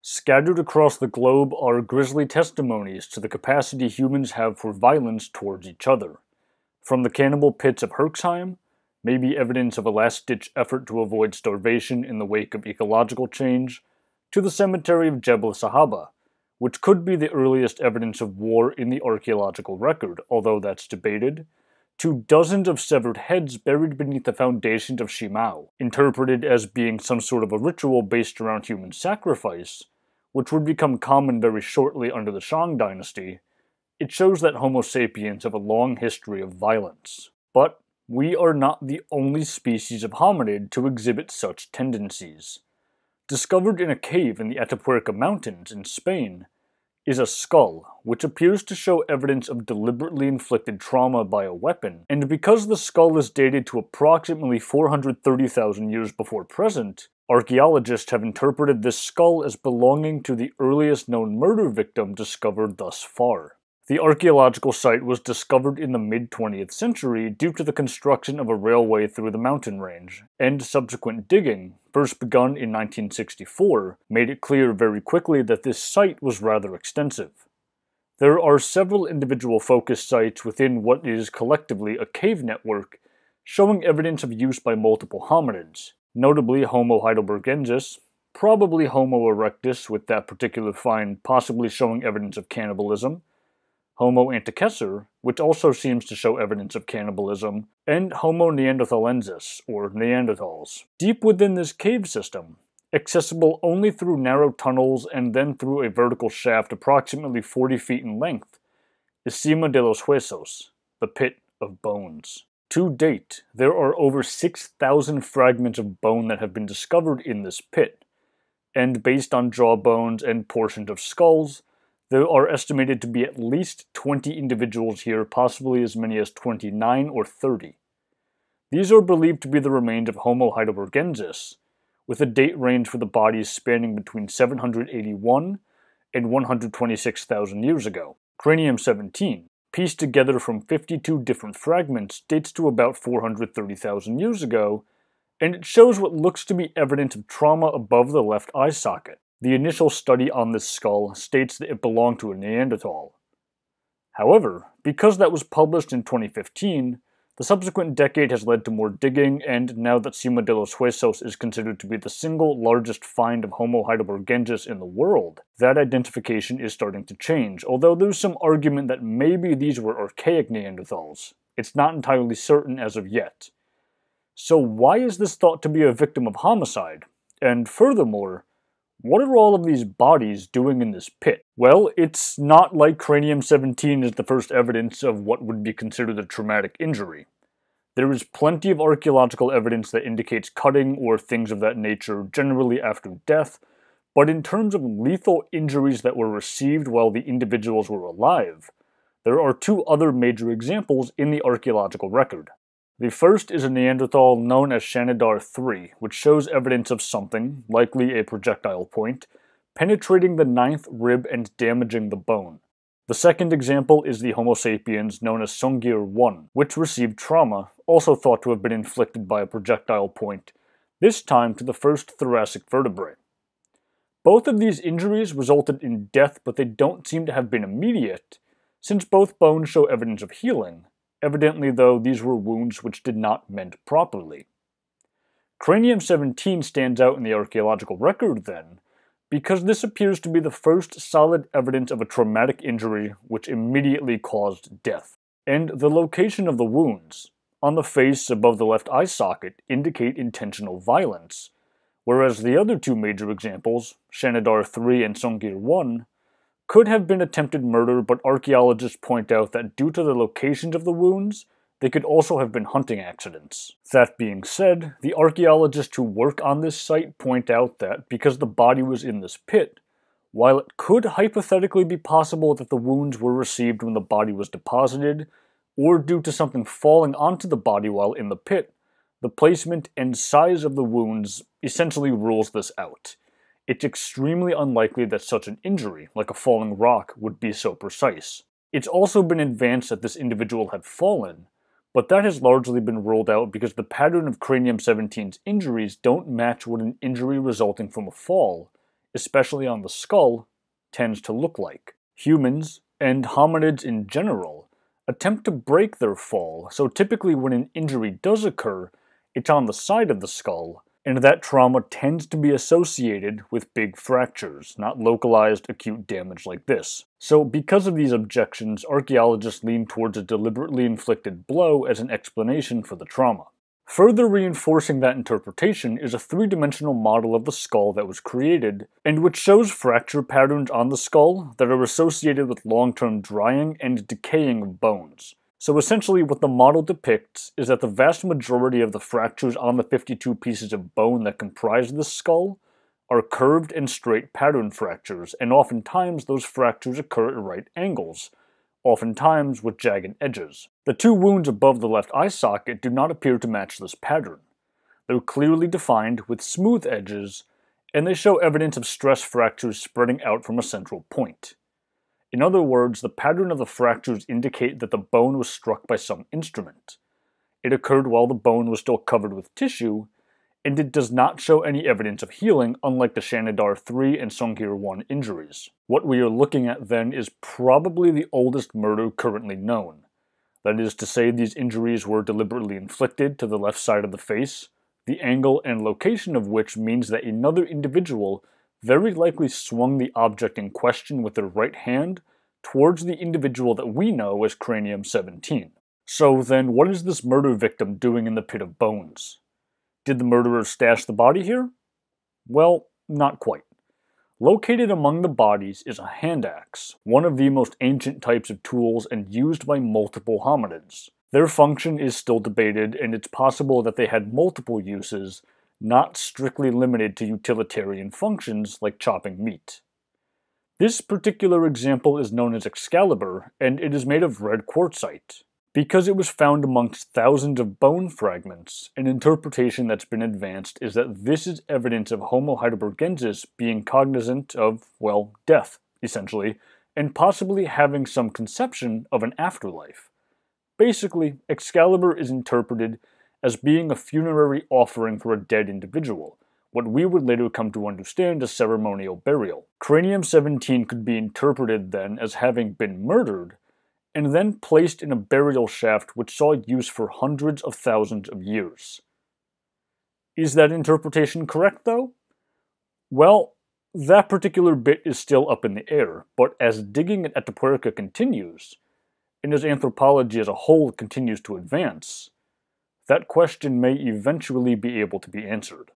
Scattered across the globe are grisly testimonies to the capacity humans have for violence towards each other. From the cannibal pits of Herxheim, may be evidence of a last ditch effort to avoid starvation in the wake of ecological change, to the cemetery of Jebel Sahaba, which could be the earliest evidence of war in the archaeological record, although that's debated, to dozens of severed heads buried beneath the foundations of Shimao, interpreted as being some sort of a ritual based around human sacrifice, which would become common very shortly under the Shang dynasty, it shows that Homo sapiens have a long history of violence. But we are not the only species of hominid to exhibit such tendencies. Discovered in a cave in the Atapuerca Mountains in Spain, is a skull, which appears to show evidence of deliberately inflicted trauma by a weapon, and because the skull is dated to approximately 430,000 years before present, archaeologists have interpreted this skull as belonging to the earliest known murder victim discovered thus far. The archaeological site was discovered in the mid 20th century due to the construction of a railway through the mountain range, and subsequent digging, first begun in 1964, made it clear very quickly that this site was rather extensive. There are several individual focus sites within what is collectively a cave network, showing evidence of use by multiple hominids, notably Homo heidelbergensis, probably Homo erectus with that particular find possibly showing evidence of cannibalism, Homo antecessor, which also seems to show evidence of cannibalism, and Homo neanderthalensis, or Neanderthals. Deep within this cave system, accessible only through narrow tunnels and then through a vertical shaft approximately 40 feet in length, is Sima de los Huesos, the pit of bones. To date, there are over 6,000 fragments of bone that have been discovered in this pit, and based on jawbones and portions of skulls, there are estimated to be at least 20 individuals here, possibly as many as 29 or 30. These are believed to be the remains of Homo heidelbergensis, with a date range for the bodies spanning between 781 and 126,000 years ago. Cranium 17, pieced together from 52 different fragments, dates to about 430,000 years ago, and it shows what looks to be evidence of trauma above the left eye socket. The initial study on this skull states that it belonged to a Neanderthal. However, because that was published in 2015, the subsequent decade has led to more digging, and now that Sima de los Huesos is considered to be the single largest find of Homo heidelbergensis in the world, that identification is starting to change, although there's some argument that maybe these were archaic Neanderthals. It's not entirely certain as of yet. So why is this thought to be a victim of homicide? And furthermore, what are all of these bodies doing in this pit? Well, it's not like Cranium 17 is the first evidence of what would be considered a traumatic injury. There is plenty of archaeological evidence that indicates cutting or things of that nature, generally after death, but in terms of lethal injuries that were received while the individuals were alive, there are two other major examples in the archaeological record. The first is a Neanderthal known as Shanidar 3, which shows evidence of something, likely a projectile point, penetrating the ninth rib and damaging the bone. The second example is the Homo sapiens known as Sungir 1, which received trauma, also thought to have been inflicted by a projectile point, this time to the first thoracic vertebrae. Both of these injuries resulted in death, but they don't seem to have been immediate, since both bones show evidence of healing, Evidently, though, these were wounds which did not mend properly. Cranium 17 stands out in the archaeological record, then, because this appears to be the first solid evidence of a traumatic injury which immediately caused death. And the location of the wounds, on the face above the left eye socket, indicate intentional violence, whereas the other two major examples, Shanidar 3 and Sungir 1, could have been attempted murder, but archaeologists point out that due to the locations of the wounds, they could also have been hunting accidents. That being said, the archaeologists who work on this site point out that because the body was in this pit, while it could hypothetically be possible that the wounds were received when the body was deposited, or due to something falling onto the body while in the pit, the placement and size of the wounds essentially rules this out. It's extremely unlikely that such an injury, like a falling rock, would be so precise. It's also been advanced that this individual had fallen, but that has largely been ruled out because the pattern of Cranium 17's injuries don't match what an injury resulting from a fall especially on the skull, tends to look like. Humans, and hominids in general, attempt to break their fall, so typically when an injury does occur, it's on the side of the skull, and that trauma tends to be associated with big fractures, not localized acute damage like this. So, because of these objections, archaeologists lean towards a deliberately inflicted blow as an explanation for the trauma. Further reinforcing that interpretation is a three dimensional model of the skull that was created, and which shows fracture patterns on the skull that are associated with long term drying and decaying of bones. So essentially what the model depicts is that the vast majority of the fractures on the 52 pieces of bone that comprise the skull are curved and straight pattern fractures, and oftentimes those fractures occur at right angles, oftentimes with jagged edges. The two wounds above the left eye socket do not appear to match this pattern. They're clearly defined with smooth edges, and they show evidence of stress fractures spreading out from a central point. In other words, the pattern of the fractures indicate that the bone was struck by some instrument. It occurred while the bone was still covered with tissue, and it does not show any evidence of healing unlike the Shanidar 3 and Sungir 1 injuries. What we are looking at then is probably the oldest murder currently known. That is to say, these injuries were deliberately inflicted to the left side of the face, the angle and location of which means that another individual very likely swung the object in question with their right hand towards the individual that we know as Cranium 17. So then, what is this murder victim doing in the pit of bones? Did the murderer stash the body here? Well, not quite. Located among the bodies is a hand axe, one of the most ancient types of tools and used by multiple hominids. Their function is still debated, and it's possible that they had multiple uses, not strictly limited to utilitarian functions like chopping meat. This particular example is known as Excalibur, and it is made of red quartzite. Because it was found amongst thousands of bone fragments, an interpretation that's been advanced is that this is evidence of Homo heidelbergensis being cognizant of, well, death, essentially, and possibly having some conception of an afterlife. Basically, Excalibur is interpreted as being a funerary offering for a dead individual, what we would later come to understand as ceremonial burial. Cranium 17 could be interpreted then as having been murdered, and then placed in a burial shaft which saw use for hundreds of thousands of years. Is that interpretation correct, though? Well, that particular bit is still up in the air, but as digging at Atapuerca continues, and as anthropology as a whole continues to advance, that question may eventually be able to be answered.